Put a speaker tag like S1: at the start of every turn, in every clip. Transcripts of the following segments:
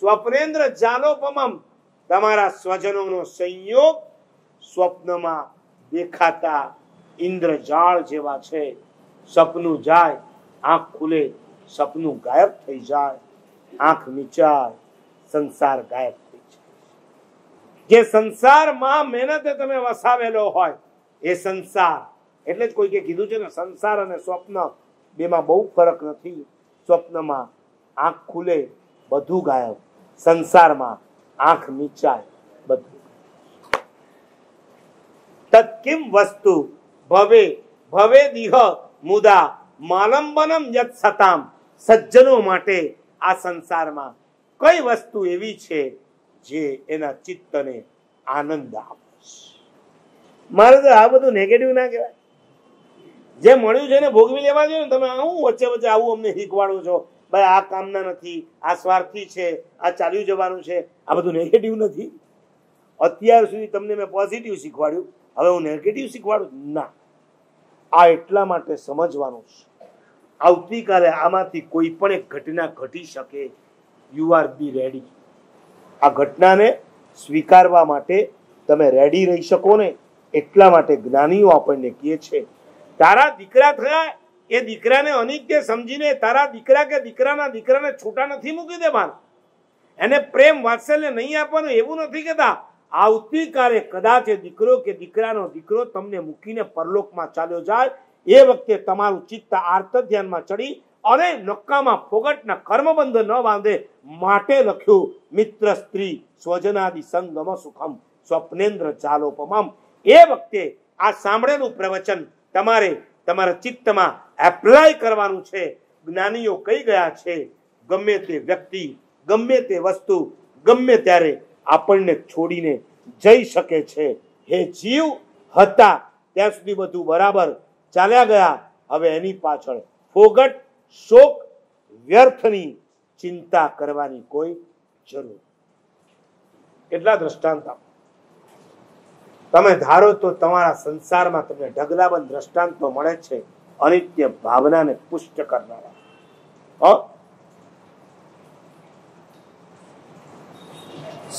S1: સ્વપ્નેન્દ્ર જાલોપમમ તમારા સ્વજનોનો સંયોગ સ્વપ્નમાં દેખાતા ઇન્દ્રજાળ જેવા છે. સપનું જાય, આંખ ખુલે, સપનું ગાયબ થઈ જાય, આંખ નીચાય સંસાર ગાયબ થઈ જાય. જે સંસારમાં મહેનતે તમે વસાવેલો હોય, એ સંસાર, એટલે જ કોઈકે કીધું છે ને, સંસાર અને સ્વપ્ન બેમાં બહુ ફરક નથી. સ્વપ્નમાં આંખ ખુલે, બધું ગાયબ સંસારમાં આંખ નીચાય બધું. તત્કિમ વસ્તુ? ભવે ભવે દિહ મુદા માલંબનમ યત સતામ. સજ્જનો માટે આ સંસારમાં કઈ વસ્તુ એવી છે જે એના ચિત્તને આનંદ આપે મારે તો આ બધું નેગેટિવ ના કહેવાય. જે મળ્યું છે ને ભોગવી લેવા જોઈએ ને તમે આવું વચ્ચે વચ્ચે આવું અમને શીખવાડો છો. ભાઈ, આ કામના નથી, આ સ્વાર્થી છે, આ ચાલ્યું જવાનું છે. આ બધું નેગેટિવ નથી. અત્યાર સુધી તમને મેં પોઝિટિવ શીખવાડ્યું. હવે હું નેગેટિવ શીખવાડું? ના. આ એટલા માટે સમજવાનું છે. આવતીકાલે આમાંથી કોઈ પણ એક ઘટના ઘટી શકે. યુ આર બી રેડી આ ઘટનાને સ્વીકારવા માટે તમે રેડી રહી શકો ને. એટલા માટે જ્ઞાનીઓ આપણને કહે છે, તારા દીકરા થયા એ દીકરાને અનિત્ય સમજીને તારા દીકરા કે દીકરાના દીકરાને છૂટા નથી મૂકી દેવાના? એને પ્રેમ વાત્સલ્ય નહીં આપવાનું એવું નથી કહેતા? આવતીકાલે કદાચ એ દીકરો કે દીકરાનો દીકરો તમને મૂકીને પરલોકમાં ચાલ્યો જાય, એ વખતે તમારું ચિત્ત આર્ત ધ્યાનમાં ચડી અને નક્કામાં ફોગટના કર્મબંધ ન બાંધે માટે લખ્યું, મિત્ર સ્ત્રી, સ્વજનાદિ સંગમ સુખમ, સ્વપ્નેન્દ્ર ચાલોપમમ એ વખતે આ સાંભળેલું પ્રવચન તમારે તમારા ચિત્તમાં એપ્લાય કરવાનું છે. જ્ઞાનીઓ કહી ગયા છે? ગમે તે વ્યક્તિ, ગમે તે વસ્તુ, ગમે ત્યારે આપણને છોડીને જઈ શકે છે. હે જીવ હતા, ત્યાં સુધી બધું બરાબર ચાલ્યા ગયા. હવે એની પાછળ ફોગટ, શોક, વ્યર્થની ચિંતા કરવાની કોઈ જરૂર. કેટલા દ્રષ્ટાંત તમે ધારો તો તમારા સંસારમાં તમને ઢગલાબંધ દ્રષ્ટાંતો મળે છે. અનિત્ય ભાવનાને પુષ્ટ કરનારા?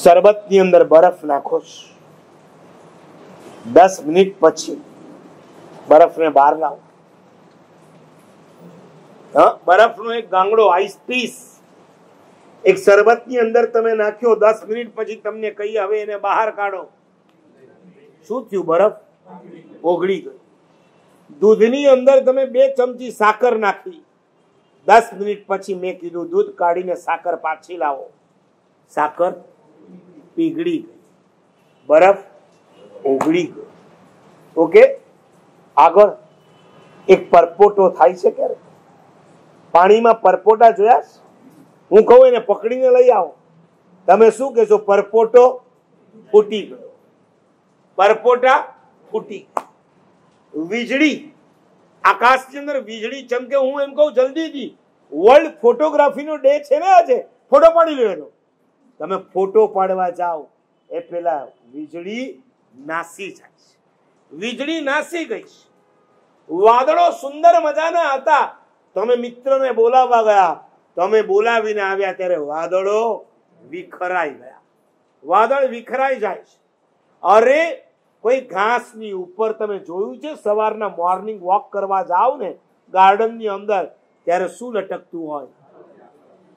S1: શરબતની અંદર બરફ નાખો દસ મિનિટ પછી બરફને બહાર લાવો? બરફનો એક ગાંગડો આઈસ પીસ એક શરબતની અંદર તમે નાખ્યો, દસ મિનિટ પછી તમને કહી હવે એને બહાર કાઢો. શું થયું? બરફ ઓગળી ગયું. દૂધની અંદર તમે બે ચમચી સાકર નાખી. દસ મિનિટ પછી મેં કીધું, દૂધ કાઢીને સાકર પાછી લાવો. સાકર પીગળી ગઈ. બરફ ઓગળી ગયો. ઓકે? આગળ એક પરપોટો થાય છે ક્યારે પાણીમાં પરપોટા જોયા હું કહું, એને પકડીને લઈ આવો. તમે શું કહેશો? પરપોટો ફૂટી ગયો. પરપોટા ફૂટી ગયો. વીજળી, આકાશની અંદર વીજળી ચમકે હું એમ કહું જલ્દીથી વર્લ્ડ ફોટોગ્રાફીનો ડે છે ને આજે, ફોટો પાડી લો એનો. તમે ફોટો પાડવા જાઓ, એ પેલા વીજળી નાસી જાય છે. વીજળી નાસી ગઈ છે. વાદળો સુંદર મજાના હતા. તમે મિત્રને બોલાવવા ગયા. તમે બોલાવીને આવ્યા ત્યારે વાદળો વિખરાઈ ગયા. વાદળ વિખરાઈ જાય છે. અરે કોઈ ઘાસની ઉપર તમે જોયું છે? સવારના મોર્નિંગ વોક કરવા જાઓ ને ગાર્ડનની અંદર, ત્યારે શું લટકતું હોય?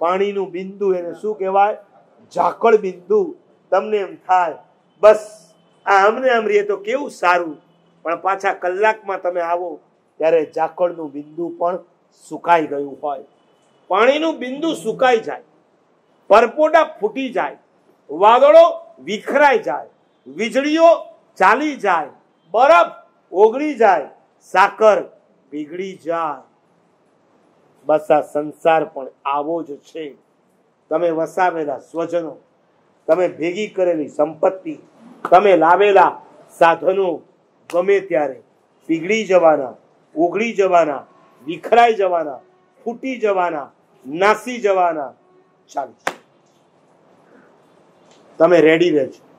S1: પાણીનું બિંદુ એને શું કહેવાય? ઝાકળ બિંદુ. તમને એમ થાય, બસ, આ આમને આમ રહીએ તો કેવું સારું? પણ પાછા કલાકમાં તમે આવો, ત્યારે ઝાકળનું બિંદુ પણ સુકાઈ ગયું હોય. પાણીનું બિંદુ સુકાઈ જાય, પરપોટા ફૂટી જાય, વાદળો વિખરાઈ જાય, વીજળીઓ ચાલી જાય, બરફ ઓગળી જાય, સાકર પીગળી જાય. બસ આ સંસાર પણ આવો જ છે. તમે વસાવેલા સ્વજનો, તમે ભેગી કરેલી સંપત્તિ, તમે લાવેલા સાધનો ગમે ત્યારે પીગળી જવાના, ઓગળી જવાના, વિખરાઈ જવાના, ફૂટી જવાના, નાસી જવાના. ચાલશે તમે રેડી રહેજો.